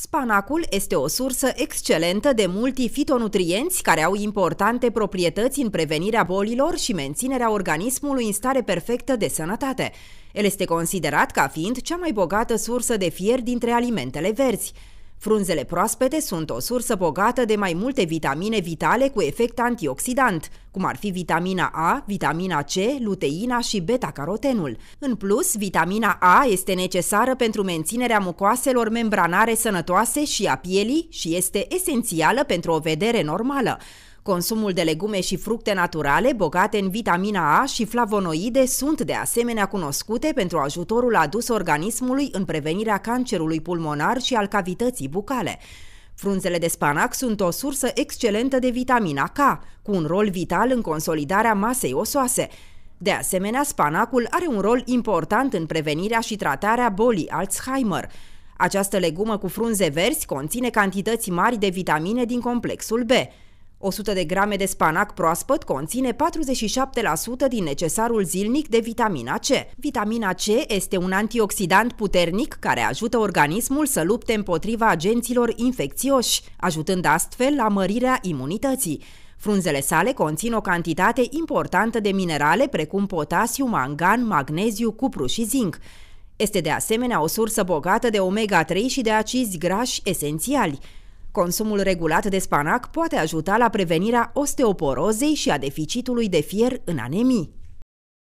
Spanacul este o sursă excelentă de multifitonutrienți care au importante proprietăți în prevenirea bolilor și menținerea organismului în stare perfectă de sănătate. El este considerat ca fiind cea mai bogată sursă de fier dintre alimentele verzi. Frunzele proaspete sunt o sursă bogată de mai multe vitamine vitale cu efect antioxidant, cum ar fi vitamina A, vitamina C, luteina și beta-carotenul. În plus, vitamina A este necesară pentru menținerea mucoaselor membranare sănătoase și a pielii și este esențială pentru o vedere normală. Consumul de legume și fructe naturale bogate în vitamina A și flavonoide sunt de asemenea cunoscute pentru ajutorul adus organismului în prevenirea cancerului pulmonar și al cavității bucale. Frunzele de spanac sunt o sursă excelentă de vitamina K, cu un rol vital în consolidarea masei osoase. De asemenea, spanacul are un rol important în prevenirea și tratarea bolii Alzheimer. Această legumă cu frunze verzi conține cantități mari de vitamine din complexul B. 100 de grame de spanac proaspăt conține 47% din necesarul zilnic de vitamina C. Vitamina C este un antioxidant puternic care ajută organismul să lupte împotriva agenților infecțioși, ajutând astfel la mărirea imunității. Frunzele sale conțin o cantitate importantă de minerale precum potasiu, mangan, magneziu, cupru și zinc. Este de asemenea o sursă bogată de omega-3 și de acizi grași esențiali. Consumul regulat de spanac poate ajuta la prevenirea osteoporozei și a deficitului de fier în anemii.